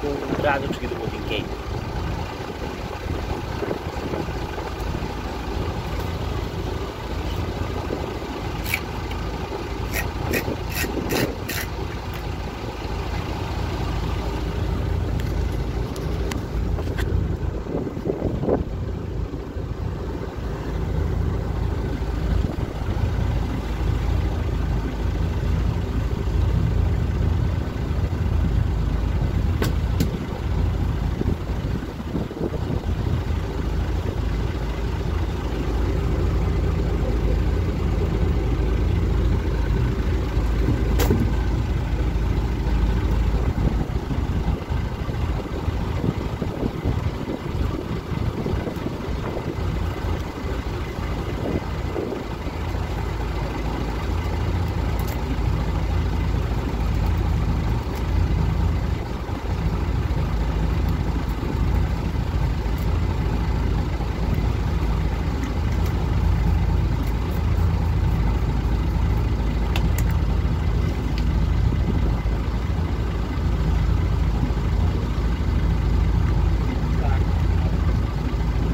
com um grado de seguida muito inquieto.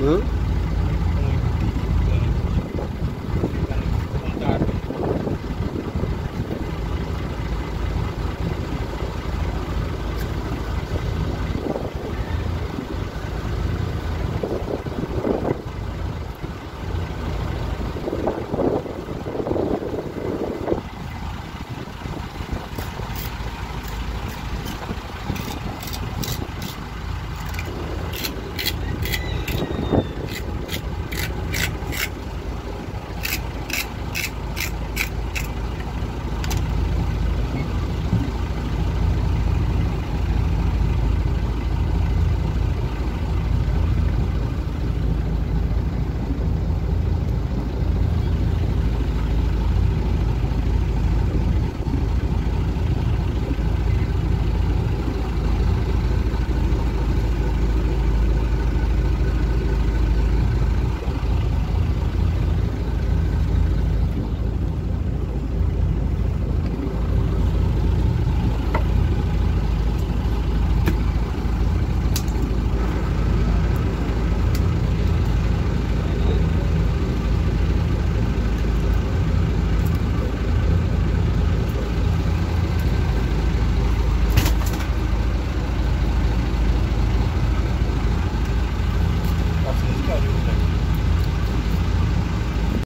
嗯。